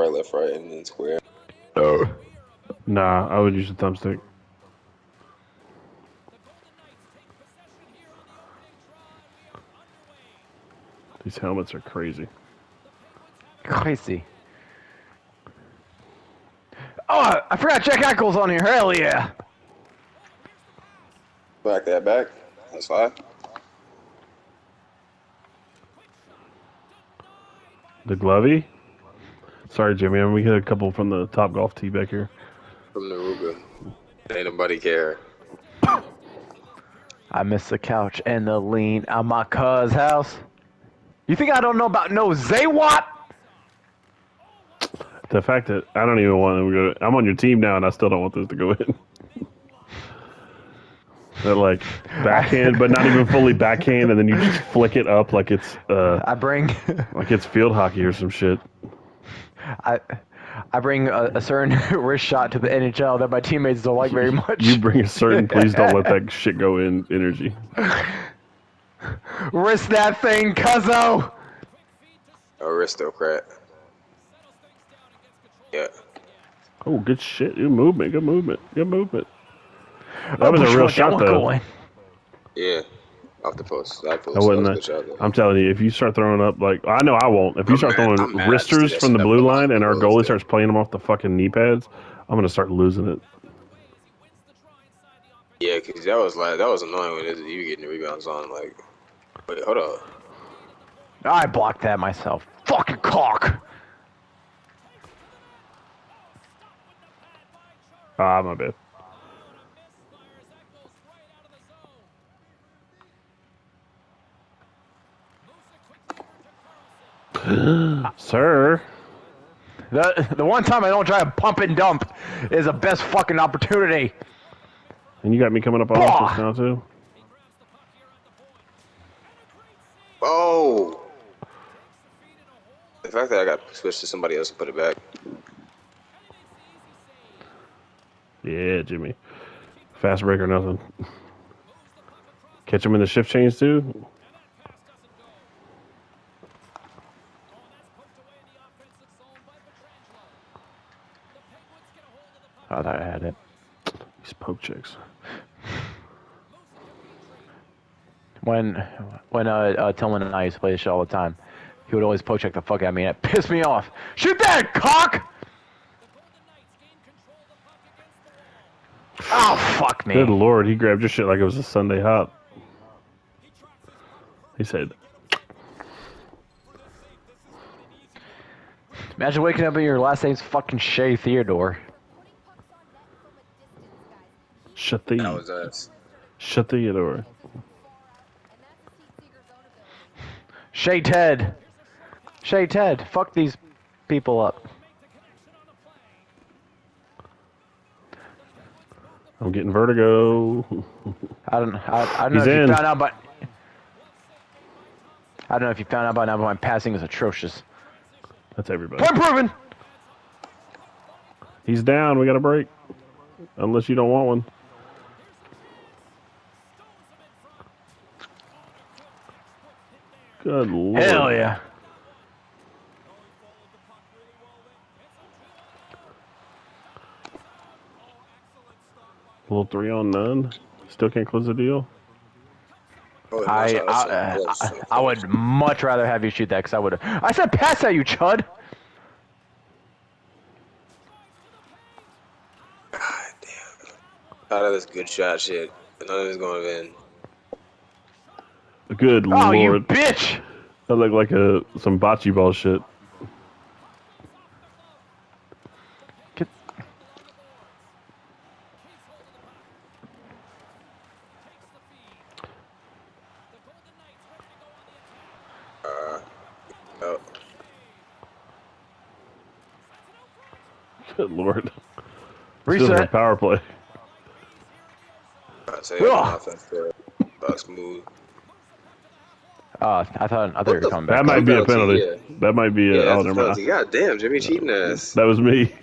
right, left, right, and then square. Oh. Nah, I would use the thumbstick. These helmets are crazy. Crazy. Oh, I forgot Jack Eichel on here. Hell yeah. Back that back. That's fine. The Glovey? Sorry, Jimmy. We had a couple from the Top Golf tee back here. From Naruga. Ain't nobody care. I miss the couch and the lean at my cuz house. You think I don't know about no Zaywat? The fact that I don't even want to go. I'm on your team now, and I still don't want this to go in. that like backhand, but not even fully backhand, and then you just flick it up like it's uh I bring, like it's field hockey or some shit. I, I bring a, a certain wrist shot to the NHL that my teammates don't like very much. You bring a certain please don't let that shit go in energy. wrist that thing, cuzzo. Aristocrat. Yeah. Oh, good shit. Good movement. Good movement. Good movement. That oh, was a real shot though. Yeah. Off the post. That post. I wouldn't. That was I'm telling you, if you start throwing up like I know I won't. If you I'm start mad- throwing I'm mad wristers from the blue line and our goalie goals starts playing them off the fucking knee pads, I'm gonna start losing it. Yeah, because that was like that was annoying when it, you were getting the rebounds on. Like, wait, hold up. I blocked that myself. Fucking cock. Ah, my bad. Sir, The the one time I don't try to pump and dump is the best fucking opportunity. and you got me coming up on Bah! offense now too. Oh. The fact that I got switched to somebody else and put it back. Yeah, Jimmy. Fast break or nothing. Catch him in the shift change too. Thought I had it. These poke checks. When when uh, uh Tillman and I used to play this shit all the time, he would always poke check the fuck out of me and it pissed me off. Shoot that cock! Oh fuck me. Good lord, he grabbed your shit like it was a Sunday hop. He said, Imagine waking up and your last name's fucking Shea Theodore. "Shut the, That was us. shut the door." Shay Ted. Shay Ted. Fuck these people up. I'm getting vertigo. I don't. I, I don't know He's if you found out, but I don't know if you found out by now, but my passing is atrocious. That's everybody. Point proven. He's down. We got a break. Unless you don't want one. Good lord. Hell yeah. Little three on none. Still can't close the deal. Oh, I watch out, I, that's uh, so I. I would much rather have you shoot that because I would. I said pass at you, chud. God damn. Out of this good shot shit. None of it's going to in. Good Oh, you lord. bitch! That looked like a some bocce ball shit. Get, Oh. Good lord. Still reset. power play. I say Ugh. offense there. Bucks move. Oh, I thought I thought you were the coming That might be a Penalty, penalty. yeah. That might be a. Yeah, oh, that's a never penalty. mind. God damn, Jimmy uh, cheating ass. That was me.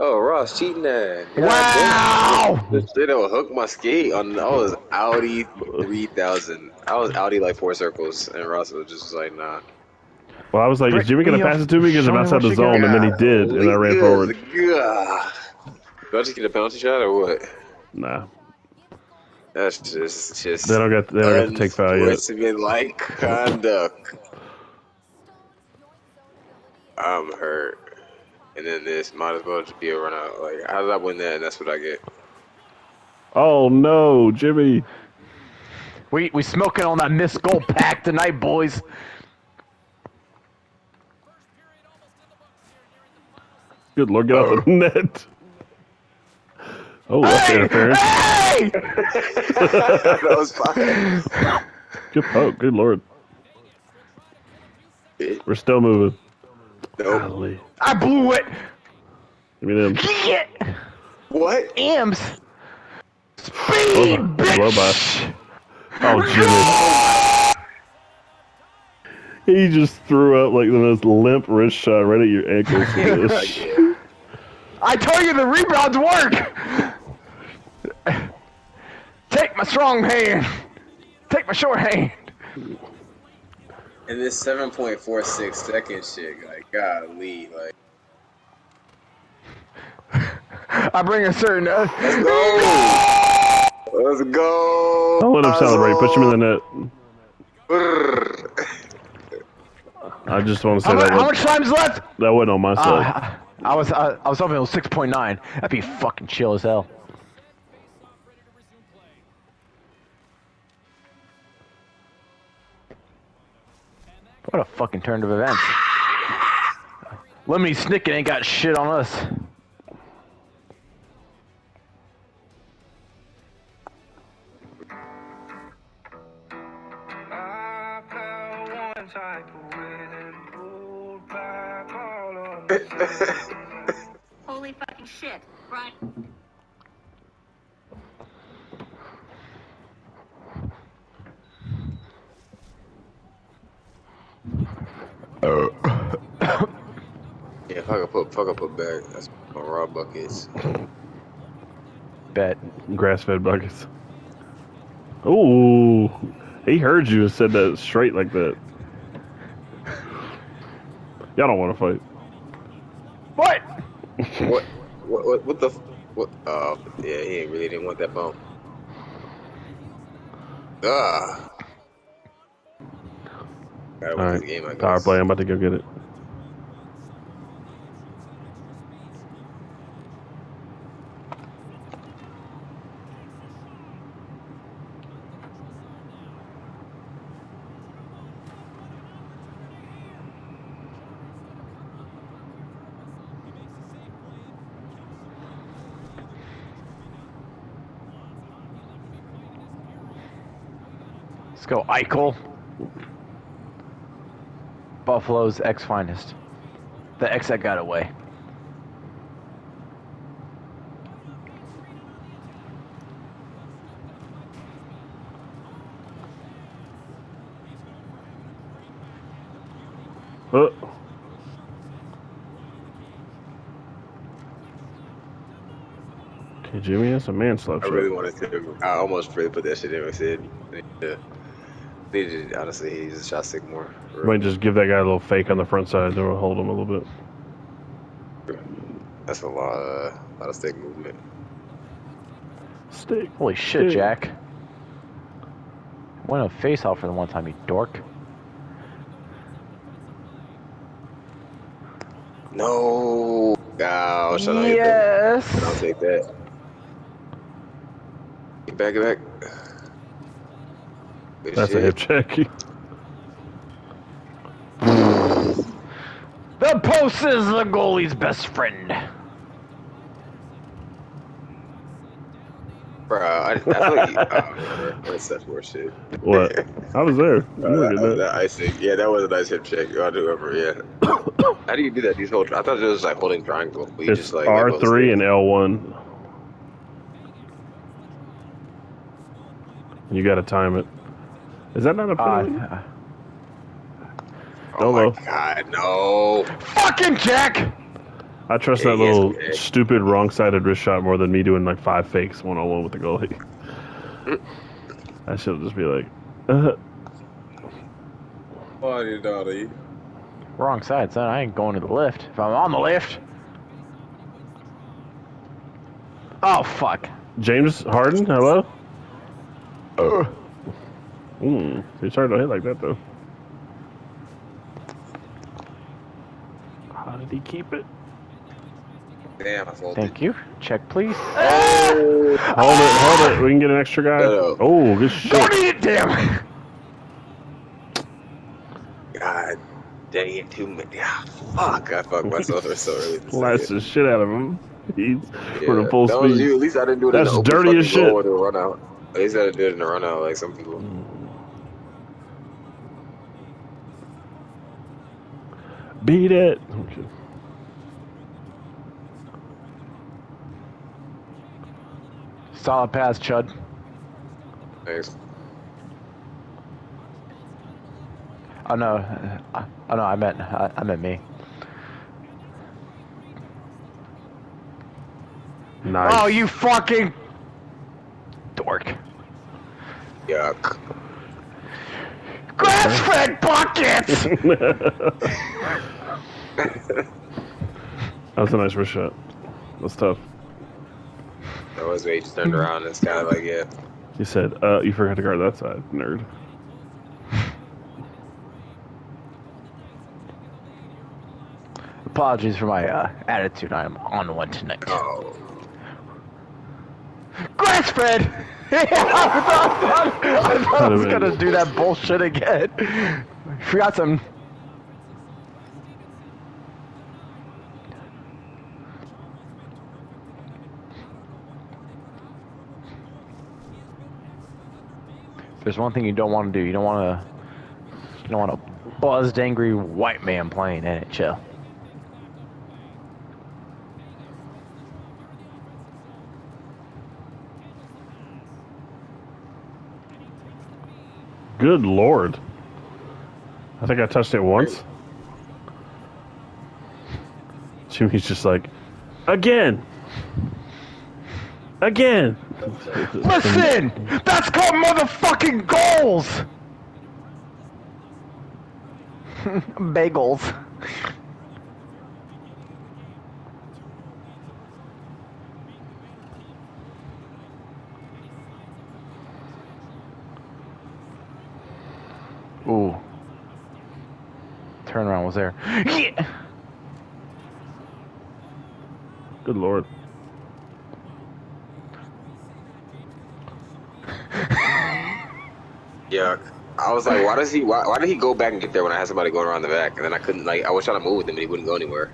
Oh, Ross cheating ass. Wow! damn. This shit will hook my skate on. I was Audi 3000. I was Audi like four circles, and Ross was just like, nah. Well, I was like, Bring is Jimmy gonna pass it to me because I'm outside the zone, and then he did, and I ran Golly, forward. God. Do I just get a penalty shot or what? Nah, That's just just. they don't get they don't get to take foul yet. like conduct. I'm hurt. And then this might as well just be a run out. Like, how did I win that? And that's what I get. Oh no, Jimmy! We we smoking on that missed goal pack tonight, boys. Good lord, get out the net. Oh, left interference. Hey! that was fine. Good poke. Good lord. We're still moving. Nope. Golly. I blew it. Give me them. Shit. What? Ams. Oh, blow Speed, by. Blow by. Oh, Jimmy. He just threw up like the most limp wrist shot right at your ankles. I told you the rebounds work. Take my strong hand. Take my short hand. And this 7.46 second shit, like, golly, like. I bring a certain. Uh, Let's go! Let's go! Don't let him celebrate. Push him in the net. net. I just want to say how, much, that, how wa- much time's left? that wasn't on my side. Uh, I was I, I was hoping it was six point nine. That'd be fucking chill as hell. What a fucking turn of events. Lemony Snicket ain't got shit on us. I felt one type of way, then pulled back all of a sudden. Holy fucking shit. Right. Yeah, if I could put fuck up a bag, that's my raw buckets. Bet. Grass fed buckets. Ooh. He heard you and said that straight like that. Y'all don't want to fight. What? what, what? What? What the? f- What? Oh, yeah, he really didn't want that bump. Ah. Gotta win All this right. game, I. Power play. I'm about to go get it. Let's go, Eichel. Buffalo's ex finest. The ex that got away. Uh, okay, Jimmy, that's a man slap I really wanted to. I almost really put that shit in my head. Yeah. They just, honestly, he's a shot stick more. Might just give that guy a little fake on the front side. Then we'll hold him a little bit. That's a lot, uh, lot of stick movement. Stick. Holy shit, Dude. Jack. Went a face off for the one time, you dork. No. Gosh, I don't get. Yes. I'll take that. Get back, get back. Good That's a hip check. The post is the goalie's best friend. Bro, I, I feel like you, oh, that's such more shit. What? I was there. You Uh, that, at that. that icing. Yeah, that was a nice hip check. I do remember, yeah. How do you do that? These whole, I thought it was like holding triangle. But you It's just like R three and L one. You got to time it. Is that not a penalty? Uh, Oh Dolo. my god, no. fucking Jack! I trust that little stupid wrong-sided wrist shot more than me doing like five fakes one on one with the goalie. I should just be like, uh, you Dolly. Wrong side, son. I ain't going to the lift. If I'm on the lift. Oh fuck. James Harden, hello. Ugh. Mm, it's hard to hit like that though. How did he keep it? Damn, I folded. Thank you. Check, please. Oh, Hold it, hold it. We can get an extra guy. No, no. Oh, good shit. Don't eat it, damn. God dang it, too many. Yeah, fuck, I fucked myself there so early. this Blast the shit out of him. He's Yeah, for the full that was speed. you. At least I didn't do it That's in the open dirty as shit. goal or the run out. At least I didn't do it in the run out like some people. Beat it. Okay. Solid pass, Chud. Thanks. Oh no. uh, Oh no, I meant I, I meant me. Nice. Oh, you fucking dork. Yuck. Grass-fed buckets. That's a nice wrist shot. That's tough. That was me. He just turned around and it's kind of like, yeah. He said, uh, you forgot to guard that side, nerd. Apologies for my uh, attitude. I'm on one tonight. Oh. Grass-fed. I thought, I thought I was Wait a gonna do that bullshit again. Forgot some. One thing you don't want to do. You don't want to. You don't want a buzzed, angry white man playing NHL. Good lord. I think I touched it once. Jimmy's just like, again. Again. Listen, that's called motherfucking goals. Bagels. Ooh. Turnaround was there. Yeah. Good lord. Yuck. I was like, why does he? Why, why did he go back and get there when I had somebody going around the back? And then I couldn't like. I was trying to move with him, and he wouldn't go anywhere.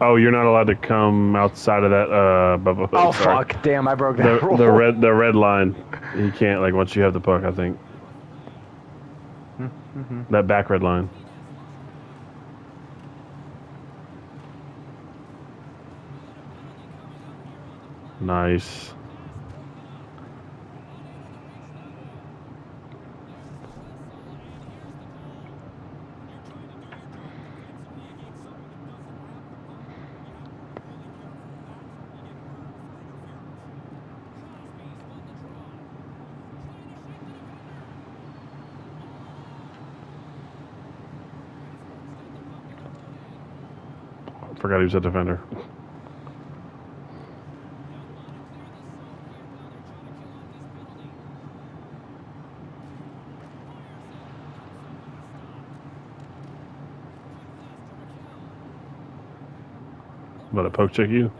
Oh, you're not allowed to come outside of that. Uh, bu- bu- Oh sorry. fuck! Damn, I broke that The, rule. the red the red line. You can't like once you have the puck. I think that back red line. Nice. Forgot he was a defender. But a poke check you?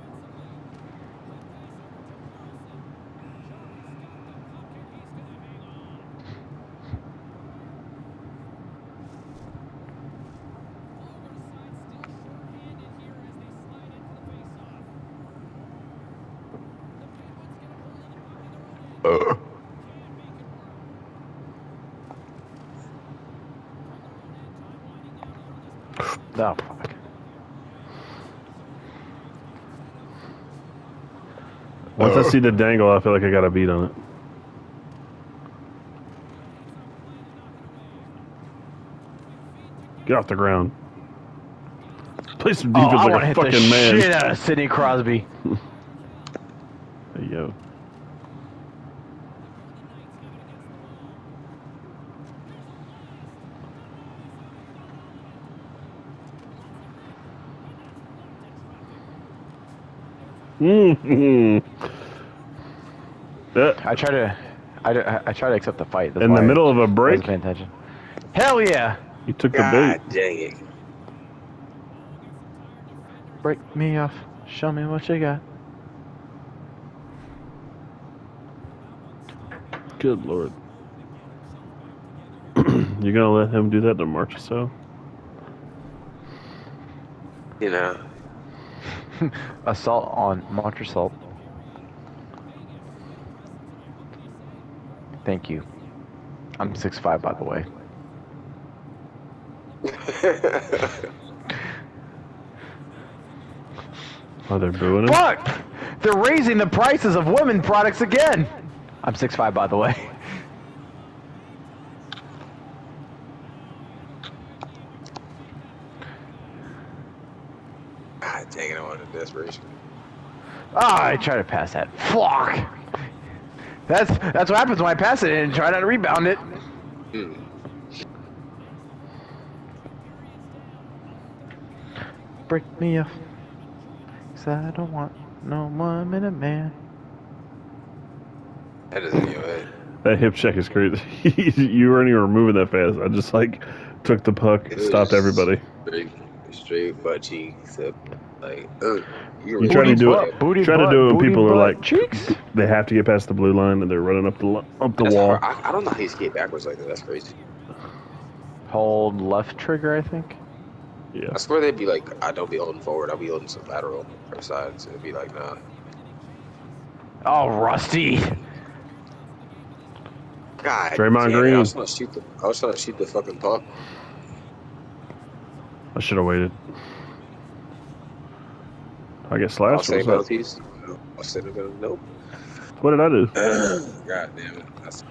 I see the dangle, I feel like I got a beat on it. Get off the ground. Play some oh, defense oh, like a fucking the man. Shit out of Sidney Crosby. hey yo. Mm-hmm. Yeah, I try to, I, I, I try to accept the fight. That's in the middle of a I wasn't break, paying attention. Hell yeah! you took the God bait. dang it. Break me off. Show me what you got. Good lord. you gonna let him do that to Marchessault? You know. Assault on Montresalt. Thank you. I'm 6'5", by the way. Oh, they're booing him. Fuck! They're raising the prices of women products again. I'm 6'5", by the way. God dang it, I wanted desperation. Ah, I try to pass that. Fuck! That's that's what happens when I pass it and try not to rebound it. Hmm. Break me off. Cause I don't want no one minute man. That is in your head. That hip check is crazy. you weren't even moving that fast. I just like took the puck, It stopped everybody. Straight, straight butt cheeks. Up, like, ugh. You You try to do butt, it. booty Try to do it when booty people are like cheeks. they have to get past the blue line and they're running up the up the That's wall. I, I don't know how you skate backwards like that. That's crazy. Hold left trigger, I think. Yeah. I swear they'd be like, I don't be holding forward. I'll be holding some lateral or sides. It'd be like, nah. Oh, Rusty. God. Draymond damn Green. I was trying to shoot the. I was trying to shoot the fucking puck. I should have waited. I get I'll slashed. say What's up? I'll say no. Nope. What did I do? God damn it. That's,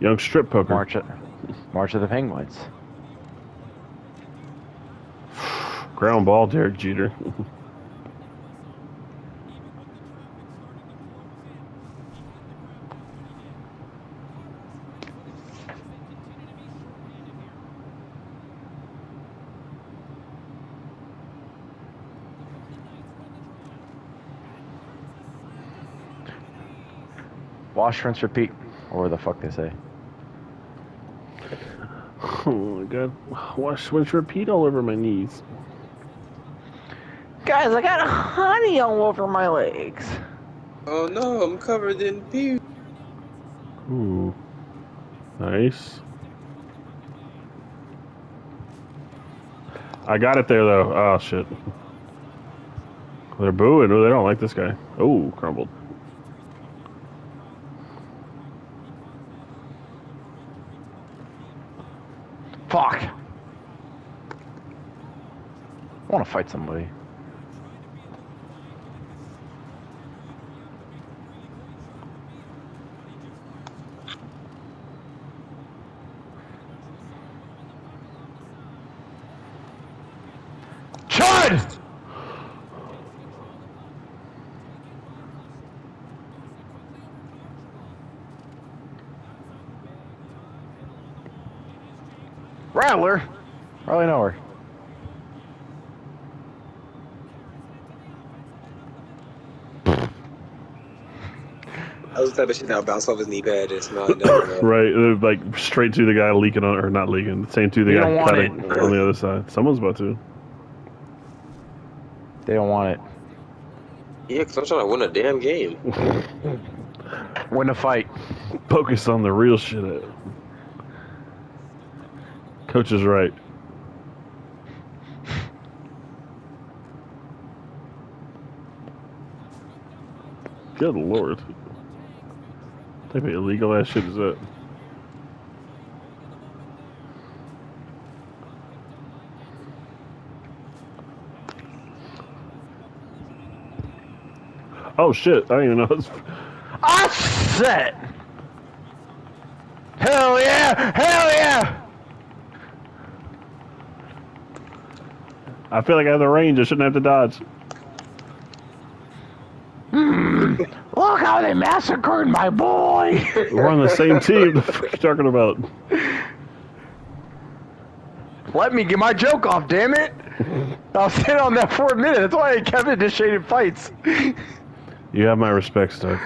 Young strip poker. March it. March of the Penguins. Ground ball, Derek Jeter. Wash, rinse, repeat. Or the fuck they say. oh my god. Wash, switch, repeat all over my knees. Guys, I got honey all over my legs. oh no, I'm covered in pee. Ooh. Nice. I got it there though. Oh shit. They're booing. Oh, they don't like this guy. Oh, crumbled. Fuck. I want to fight somebody. Chud! Rattler? Probably know her. That was the type of shit that would bounce off his knee pad and smell it down. Right, like straight to the guy leaking on, or not leaking, same to the You guy cutting it. on the other side. Someone's about to. They don't want it. Yeah, because I'm trying to win a damn game. Win a fight. Focus on the real shit. Coach is right. Good lord. Type of illegal ass shit is that? Oh shit, I didn't even know. It's, Offset! Hell yeah! Hell yeah! I feel like I have the range. I shouldn't have to dodge. Look how they massacred my boy! We're on the same team. The fuck are you talking about? Let me get my joke off, damn it! I'll sit on that for a minute. That's why I kept initiating fights. You have my respect, Doug.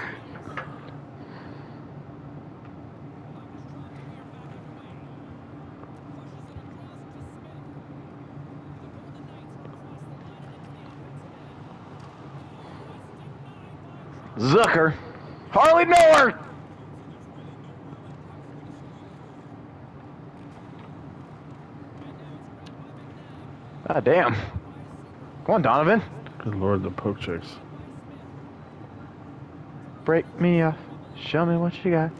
Zucker. Ah, damn. Come on, Donovan. Good lord, the poke checks. Break me off. Show me what you got.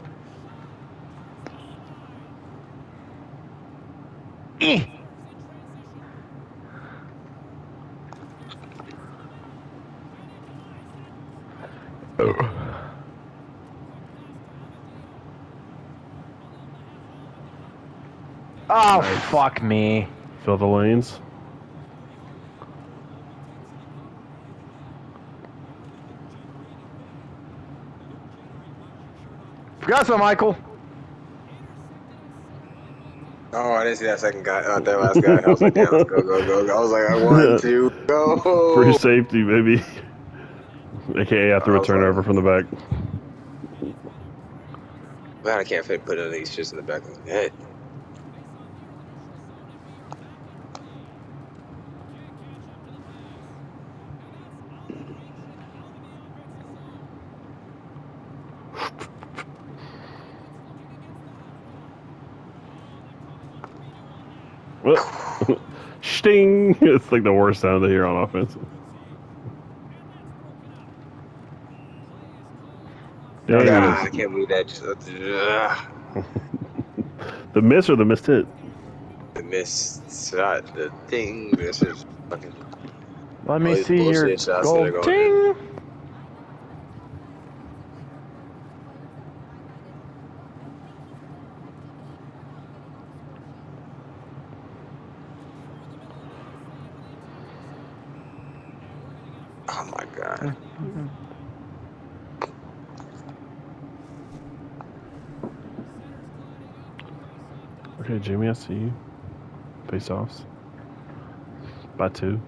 Eh. Oh, fuck me. Fill the lanes. Forgot some, Michael. Oh, I didn't see that second guy. Uh, that last guy. I was like, damn, let's go, go, go, go. I was like, I want to go. Free safety, baby. AKA after a was like- turnover from the back. Man, I can't fit put any of these shits in the back of my head. Sting! It's like the worst sound to hear on offense. Dang, God, I can't believe that. Just, uh, the miss or the missed hit? the miss shot, the thing. This is fucking. Let me All these see your bullshit shots that are gold going ting. Oh my god. Okay, Jimmy, I see you. Face offs. By two.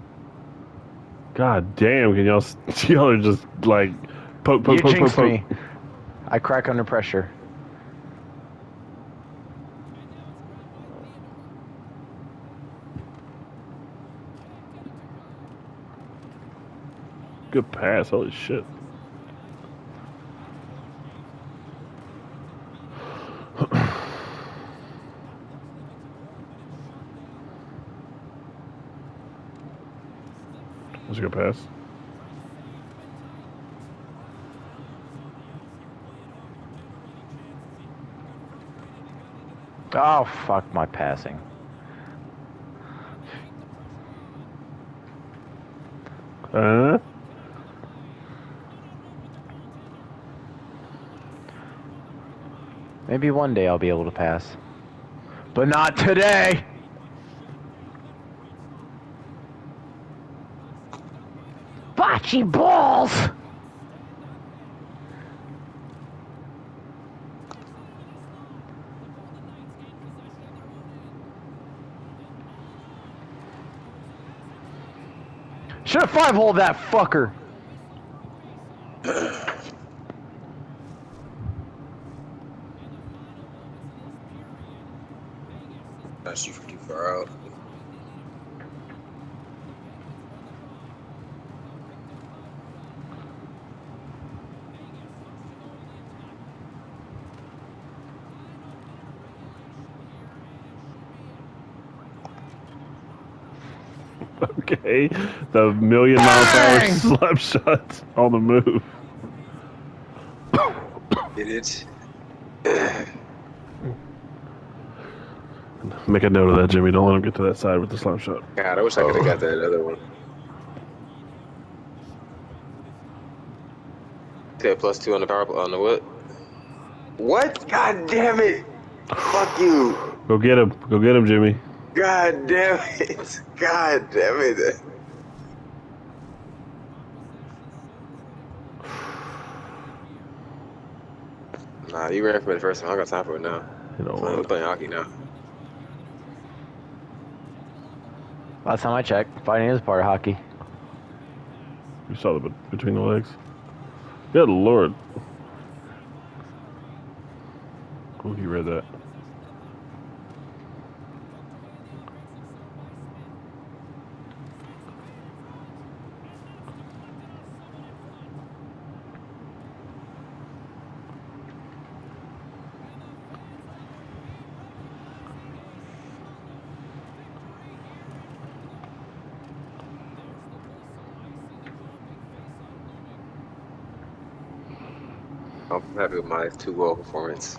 God damn, can y'all, y'all are just like poke, poke, You poke, poke, poke. me. I crack under pressure. Good pass, holy shit. That's a good pass. Oh, fuck my passing. Uh, Maybe one day I'll be able to pass. But not today! Bocce balls! Should have five hole that fucker. That's you from too far out. Okay. The million mile per hour slap shot on the move. Did it? Make a note of that, Jimmy. Don't let him get to that side with the slap shot. God, I wish I could have got that other one. Okay, plus two on the power on the what? What? God damn it! Fuck you! Go get him. Go get him, Jimmy. God damn it! God damn it! Nah, you ran for me the first time. I got time for it now. You know We're playing hockey now. Last time I checked, fighting is part of hockey. You saw the between the legs. Good lord. Oh, he read that. I'm happy with my two goal performance.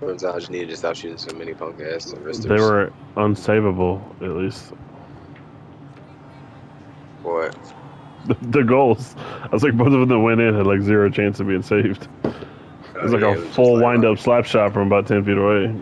Turns out I just needed to stop shooting so many punk ass wristers. They were unsavable, at least. What? The, the goals. I was like, both of them that went in had like zero chance of being saved. Oh, it was like Oh, Yeah, a was full like- wind up slap shot from about 10 feet away.